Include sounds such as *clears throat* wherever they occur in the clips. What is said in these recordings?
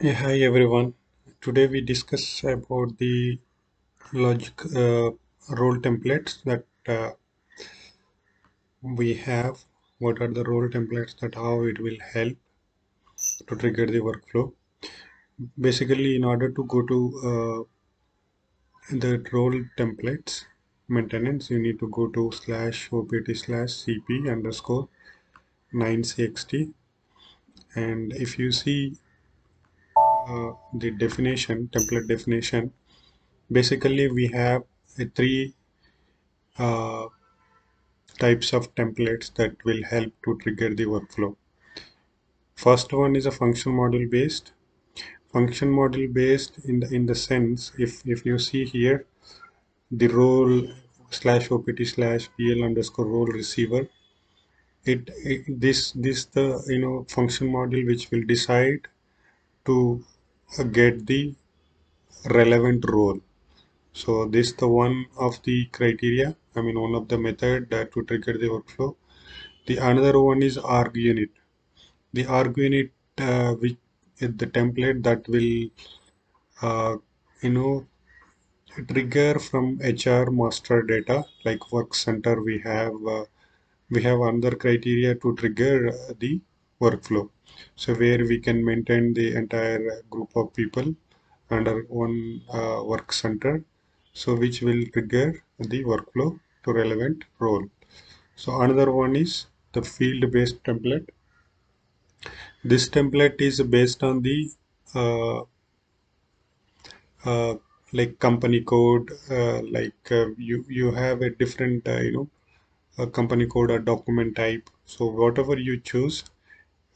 Hi everyone. Today we discuss about the logic uh, role templates that uh, we have. What are the role templates that how it will help to trigger the workflow. Basically, in order to go to uh, the role templates maintenance, you need to go to slash opt slash cp underscore 9cxt. And if you see the definition, template definition, basically we have a three uh, types of templates that will help to trigger the workflow. First one is a function model based. Function model based in the in the sense if if you see here the role slash opt slash pl underscore role receiver it, it this this the you know function model which will decide to get the relevant role. So this the one of the criteria i mean one of the method that to trigger the workflow. The another one is org unit. The org unit uh, which is the template that will uh, you know trigger from HR master data like work center we have uh, we have another criteria to trigger the workflow. So where we can maintain the entire group of people under one uh, work center. So which will trigger the workflow to relevant role. So another one is the field based template. This template is based on the uh, uh, like company code uh, like uh, you you have a different uh, you know company code or document type. So whatever you choose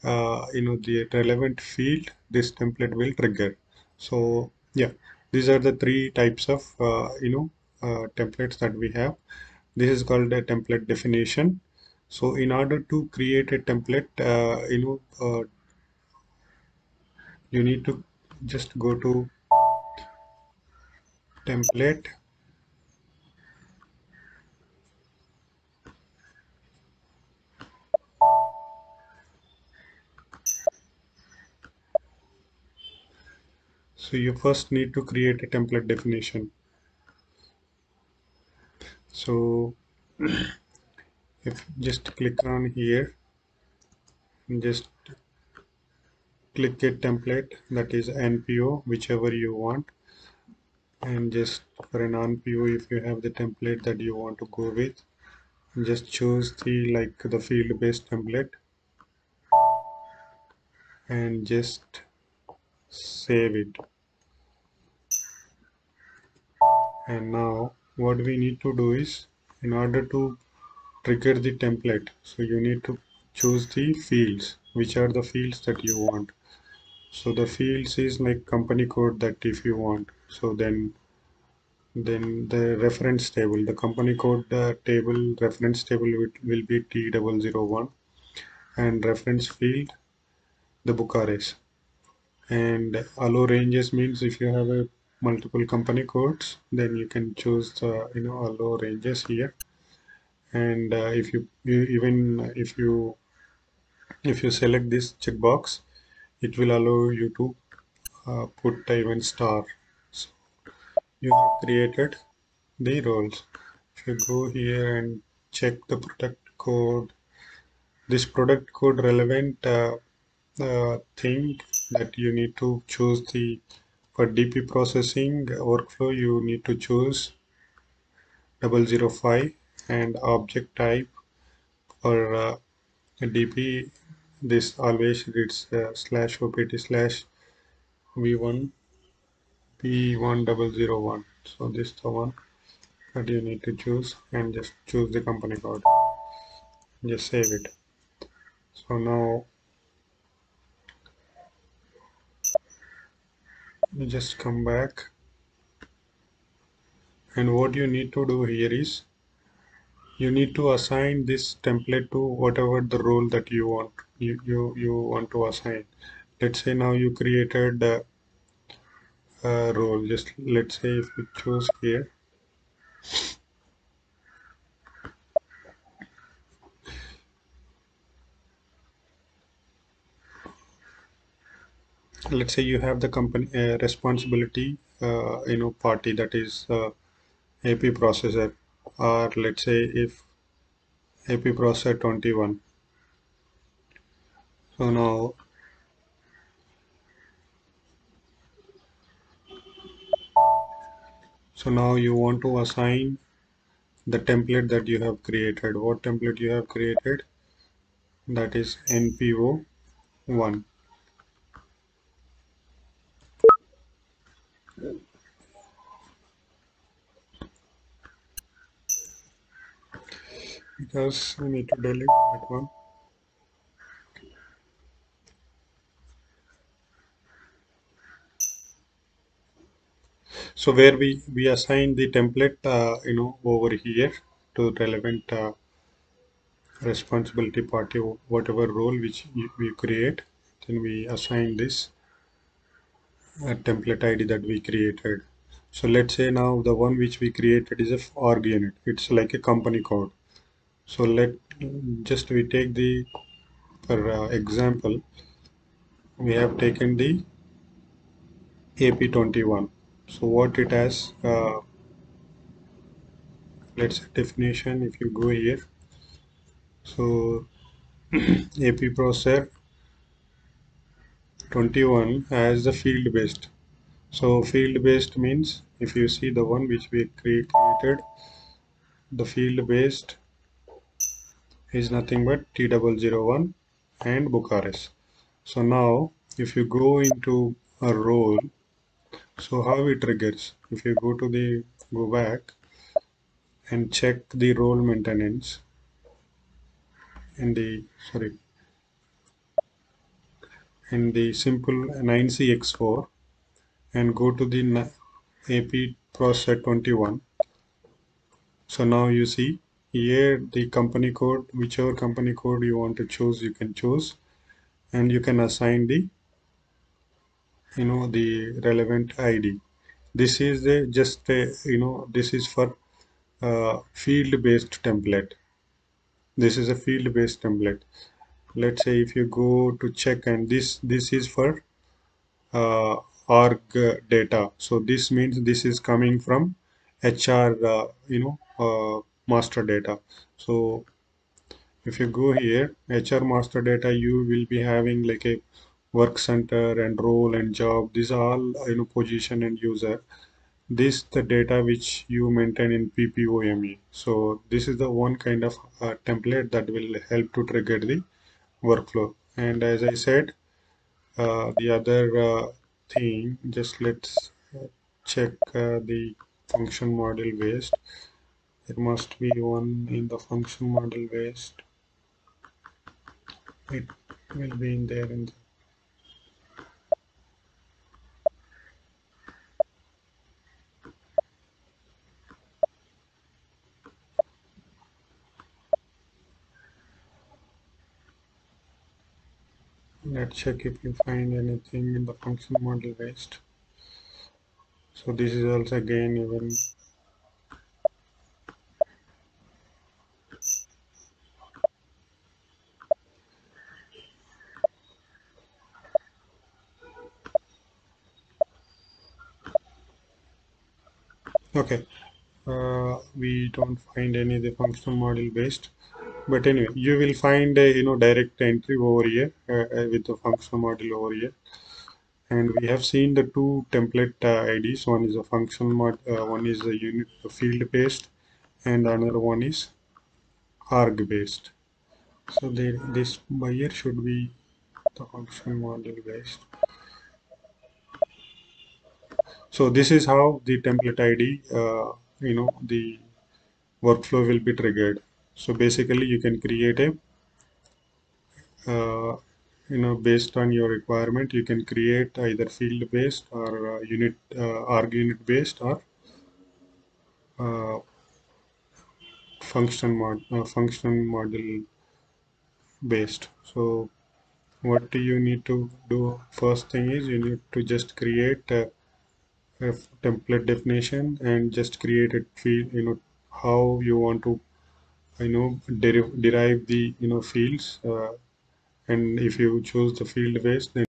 uh, you know the relevant field this template will trigger. So yeah these are the three types of uh, you know uh, templates that we have. This is called a template definition. So in order to create a template uh, you know uh, you need to just go to template so you first need to create a template definition. So if just click on here just click a template that is npo whichever you want. And just for an npo if you have the template that you want to go with just choose the like the field based template. And just save it and now what we need to do is in order to trigger the template so you need to choose the fields. Which are the fields that you want? So the fields is like company code that if you want. So then then the reference table the company code uh, table reference table will, be t001 and reference field the book and allow ranges means if you have a multiple company codes then you can choose the you know allow ranges here. And uh, if you, you even if you if you select this checkbox it will allow you to uh, put even star. So you have created the roles. If you go here and check the product code this product code relevant uh, uh, thing that you need to choose the for DP processing workflow you need to choose 005 and object type for uh, DP this always reads uh, slash opt slash v1 p1001 so this is the one that you need to choose and just choose the company code. Just save it. So now just come back. And what you need to do here is you need to assign this template to whatever the role that you want you you, you want to assign. Let's say now you created a, a role. Just let's say if you choose here let's say you have the company uh, responsibility uh, you know party that is uh, AP processor or let's say if AP processor 21 so now so now you want to assign the template that you have created. What template you have created? That is NPO 1 because we need to delete that one. So where we we assign the template uh, you know over here to relevant uh, responsibility party whatever role which we create then we assign this uh, template id that we created. So let's say now the one which we created is a org unit. It's like a company code so let just we take the for uh, example we have taken the AP21 so what it has uh, let's say definition if you go here. So *clears throat* AP processor 21 has the field based. So field based means if you see the one which we created the field based is nothing but T001 and BUKRS. So now if you go into a role so how it triggers? If you go to the go back and check the role maintenance in the sorry in the simple 9cx4 and go to the AP process 21 so now you see here the company code whichever company code you want to choose you can choose. And you can assign the you know the relevant id this is the just a, you know this is for uh, field based template. This is a field based template. Let's say if you go to check and this this is for uh, org data. So this means this is coming from hr uh, you know uh, master data. So if you go here hr master data you will be having like a work center and role and job. These are all you know position and user. This the data which you maintain in ppome so this is the one kind of uh, template that will help to trigger the workflow. And as i said uh, the other uh, thing just let's uh, check uh, the function model based there must be one in the function model based it will be in there in the let's check if you find anything in the function model based so this is also again even okay. Uh, we don't find any the functional model based. But anyway you will find a you know direct entry over here uh, uh with the functional model over here. And we have seen the two template uh, IDs one is a functional mod uh, one is a unit field based and another one is org based. So they, this buyer should be the function model based so this is how the template id uh, you know the workflow will be triggered. So basically you can create a uh, you know based on your requirement you can create either field based or uh, unit uh, org unit based or uh, function mod uh, function model based so what do you need to do first thing is you need to just create uh, template definition and just create a field you know how you want to you know derive, derive the you know fields uh, and if you choose the field based then